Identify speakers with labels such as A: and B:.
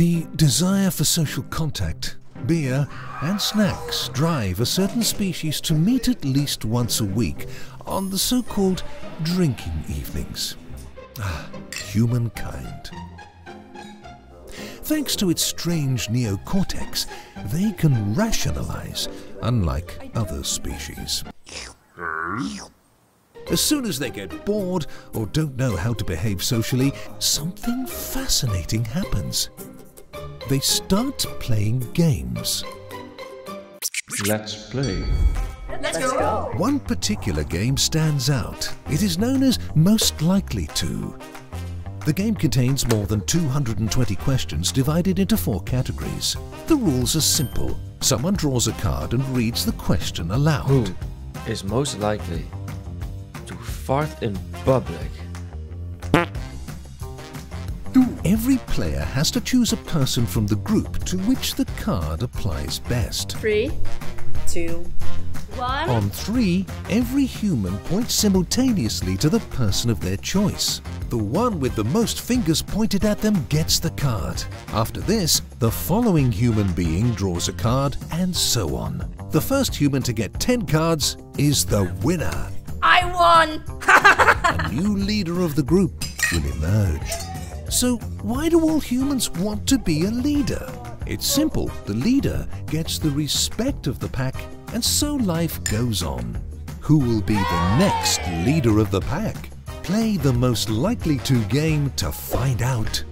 A: The desire for social contact, beer, and snacks drive a certain species to meet at least once a week on the so called drinking evenings. Ah, humankind. Thanks to its strange neocortex, they can rationalize, unlike other species. As soon as they get bored or don't know how to behave socially, something fascinating happens. They start playing games.
B: Let's play.
C: Let's go.
A: One particular game stands out. It is known as Most Likely To. The game contains more than 220 questions divided into four categories. The rules are simple. Someone draws a card and reads the question aloud.
B: Who is most likely to fart in public?
A: Every player has to choose a person from the group to which the card applies best.
C: Three, two, one.
A: On three, every human points simultaneously to the person of their choice. The one with the most fingers pointed at them gets the card. After this, the following human being draws a card, and so on. The first human to get 10 cards is the winner.
C: I won.
A: A new leader of the group will emerge. So, why do all humans want to be a leader? It's simple. The leader gets the respect of the pack, and so life goes on. Who will be the next leader of the pack? Play the most likely to game to find out.